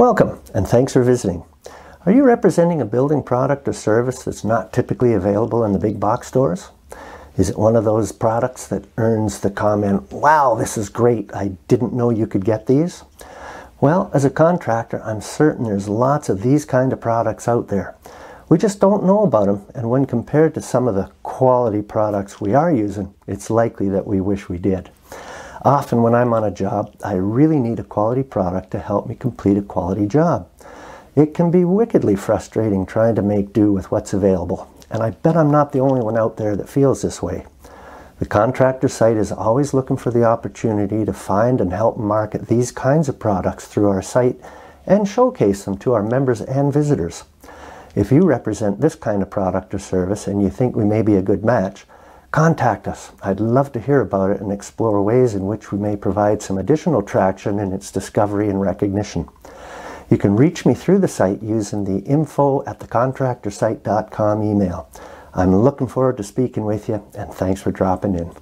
Welcome and thanks for visiting. Are you representing a building product or service that's not typically available in the big box stores? Is it one of those products that earns the comment, wow, this is great, I didn't know you could get these? Well, as a contractor, I'm certain there's lots of these kind of products out there. We just don't know about them, and when compared to some of the quality products we are using, it's likely that we wish we did. Often when I'm on a job, I really need a quality product to help me complete a quality job. It can be wickedly frustrating trying to make do with what's available, and I bet I'm not the only one out there that feels this way. The contractor site is always looking for the opportunity to find and help market these kinds of products through our site and showcase them to our members and visitors. If you represent this kind of product or service and you think we may be a good match, contact us. I'd love to hear about it and explore ways in which we may provide some additional traction in its discovery and recognition. You can reach me through the site using the info at thecontractorsite.com email. I'm looking forward to speaking with you and thanks for dropping in.